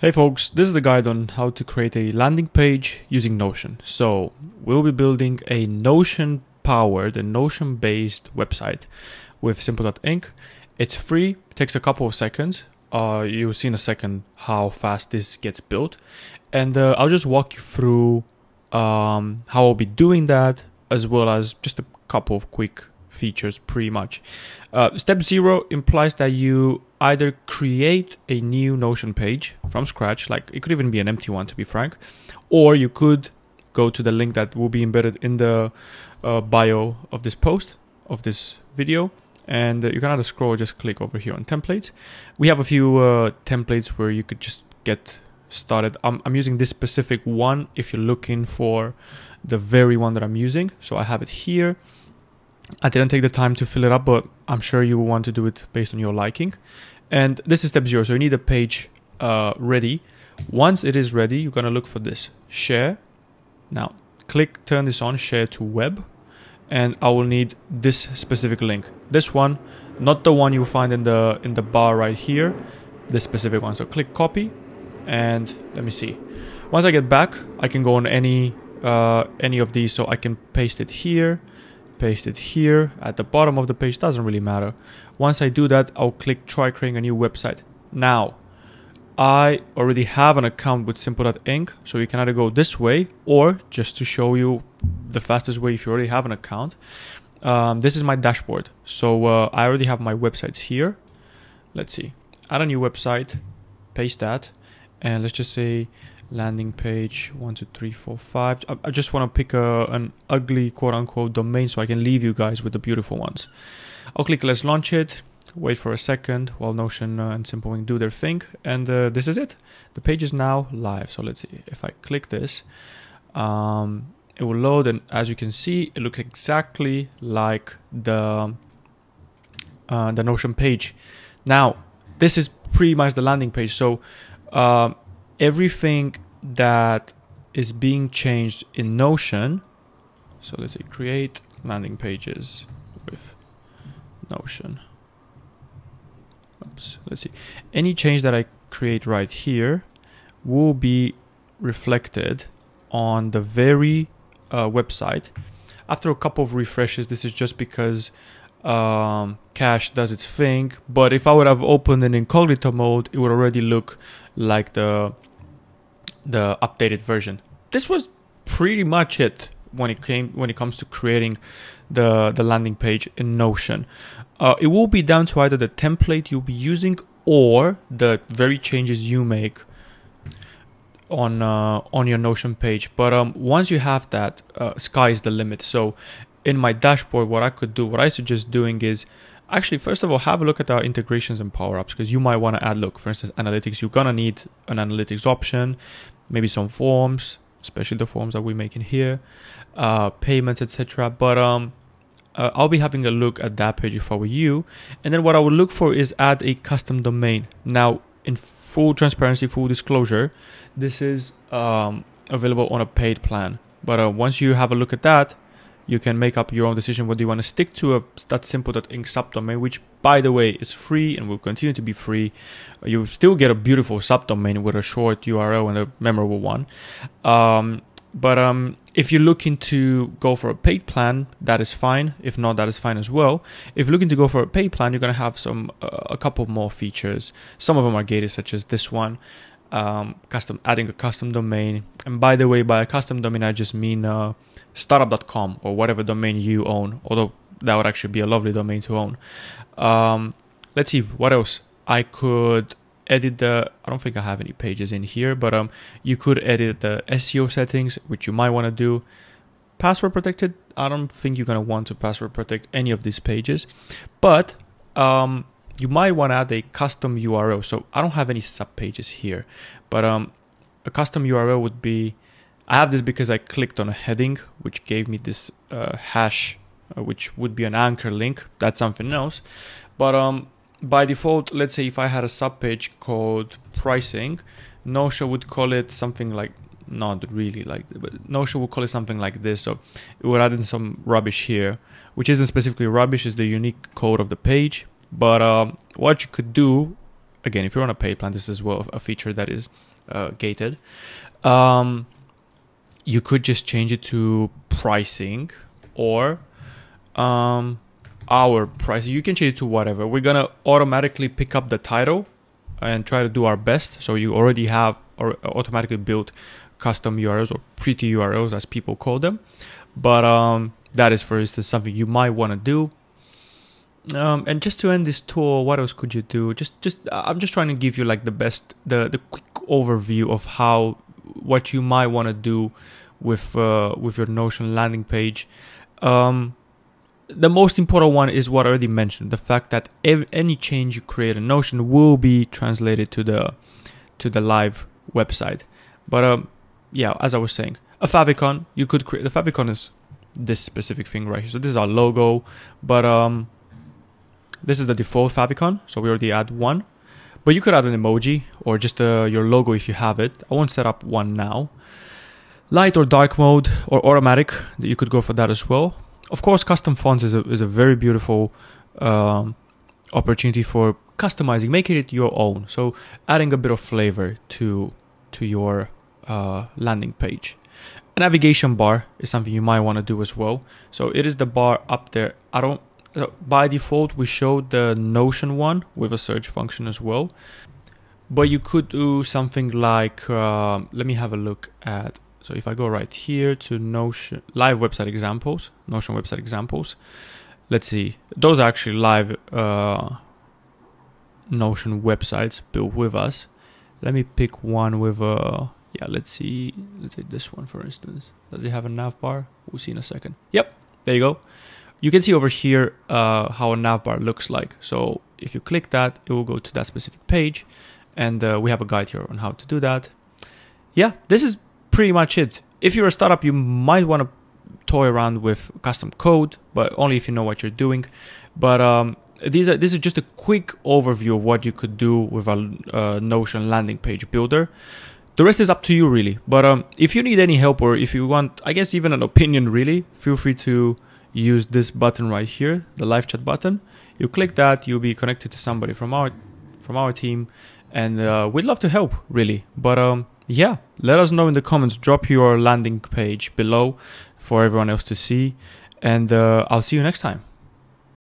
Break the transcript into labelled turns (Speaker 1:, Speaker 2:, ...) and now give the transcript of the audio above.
Speaker 1: Hey folks, this is the guide on how to create a landing page using Notion. So we'll be building a Notion powered and Notion based website with Simple.ink. It's free, takes a couple of seconds. Uh, you'll see in a second how fast this gets built. And uh, I'll just walk you through um, how I'll be doing that as well as just a couple of quick features pretty much. Uh, step zero implies that you either create a new Notion page from scratch, like it could even be an empty one to be frank, or you could go to the link that will be embedded in the uh, bio of this post, of this video, and uh, you can either scroll or just click over here on templates. We have a few uh, templates where you could just get started. I'm, I'm using this specific one if you're looking for the very one that I'm using. So I have it here. I didn't take the time to fill it up, but I'm sure you will want to do it based on your liking. And this is step zero. So you need a page uh, ready. Once it is ready, you're gonna look for this share. Now click, turn this on, share to web, and I will need this specific link. This one, not the one you find in the in the bar right here. This specific one. So click copy, and let me see. Once I get back, I can go on any uh, any of these. So I can paste it here paste it here. At the bottom of the page doesn't really matter. Once I do that I'll click try creating a new website. Now I already have an account with simple.ink so you can either go this way or just to show you the fastest way if you already have an account. Um, this is my dashboard. So uh, I already have my websites here. Let's see. Add a new website paste that and let's just say landing page one two three four five. I, I just want to pick a, an ugly quote unquote domain so i can leave you guys with the beautiful ones. I'll click let's launch it wait for a second while notion uh, and Simple.ink do their thing and uh, this is it. The page is now live so let's see. If i click this um, it will load and as you can see it looks exactly like the uh, the notion page. Now this is pretty much the landing page so uh, everything that is being changed in Notion. So let's say create landing pages with Notion. Oops, let's see. Any change that I create right here will be reflected on the very uh, website. After a couple of refreshes, this is just because um, cache does its thing. But if I would have opened in incognito mode, it would already look like the the updated version. This was pretty much it when it came when it comes to creating the the landing page in Notion. Uh, it will be down to either the template you'll be using or the very changes you make on uh, on your Notion page. But um, once you have that, uh, sky's the limit. So in my dashboard, what I could do, what I suggest doing is actually first of all have a look at our integrations and power ups because you might want to add look for instance analytics you're gonna need an analytics option maybe some forms, especially the forms that we're making here, uh, payments, etc. But um, uh, I'll be having a look at that page if I were you. And then what I would look for is add a custom domain. Now, in full transparency, full disclosure, this is um, available on a paid plan. But uh, once you have a look at that, you can make up your own decision whether you want to stick to a that simple.ink subdomain, which by the way is free and will continue to be free. You still get a beautiful subdomain with a short URL and a memorable one. Um, but um, if you're looking to go for a paid plan, that is fine. If not, that is fine as well. If you're looking to go for a paid plan, you're gonna have some uh, a couple more features. Some of them are gated, such as this one um, custom adding a custom domain. And by the way, by a custom domain, I just mean uh, startup.com or whatever domain you own. Although that would actually be a lovely domain to own. Um, let's see what else. I could edit the. I don't think I have any pages in here, but um, you could edit the SEO settings, which you might want to do. Password protected. I don't think you're gonna want to password protect any of these pages, but um, you might want to add a custom URL. So I don't have any sub pages here, but um, a custom URL would be, I have this because I clicked on a heading, which gave me this uh, hash, uh, which would be an anchor link. That's something else. But um, by default, let's say if I had a sub page called pricing, Notion would call it something like not really like but Notion would call it something like this. So it would add in some rubbish here, which isn't specifically rubbish, is the unique code of the page. But um, what you could do again, if you're on a paid plan, this is well a feature that is uh, gated. Um, you could just change it to pricing or um, our pricing. You can change it to whatever. We're gonna automatically pick up the title and try to do our best. So you already have or automatically built custom URLs or pretty URLs as people call them. But um, that is, for instance, something you might want to do. Um, and just to end this tour, what else could you do? Just, just I'm just trying to give you like the best, the the quick overview of how what you might want to do with uh, with your Notion landing page. Um, the most important one is what I already mentioned: the fact that ev- any change you create in Notion will be translated to the to the live website. But um, yeah, as I was saying, a favicon you could create. The favicon is this specific thing right here. So this is our logo, but um, this is the default favicon. So we already add one, but you could add an emoji or just uh, your logo if you have it. I won't set up one now. Light or dark mode or automatic, you could go for that as well. Of course, custom fonts is a, is a very beautiful um, opportunity for customizing, making it your own. So adding a bit of flavor to to your uh, landing page. A navigation bar is something you might want to do as well. So it is the bar up there. I don't. So by default, we show the Notion one with a search function as well. But you could do something like, uh, let me have a look at. So if I go right here to Notion live website examples, Notion website examples, let's see. Those are actually live uh, Notion websites built with us. Let me pick one with a yeah, let's see. Let's say this one, for instance. Does it have a nav bar? We'll see in a second. Yep, there you go. You can see over here uh, how a navbar looks like. So if you click that, it will go to that specific page. And uh, we have a guide here on how to do that. Yeah, this is pretty much it. If you're a startup, you might want to toy around with custom code, but only if you know what you're doing. But um, these are this is just a quick overview of what you could do with a uh, Notion landing page builder the rest is up to you really but um, if you need any help or if you want i guess even an opinion really feel free to use this button right here the live chat button. You click that you'll be connected to somebody from our from our team and uh, we'd love to help really. But um, yeah let us know in the comments. Drop your landing page below for everyone else to see and uh, i'll see you next time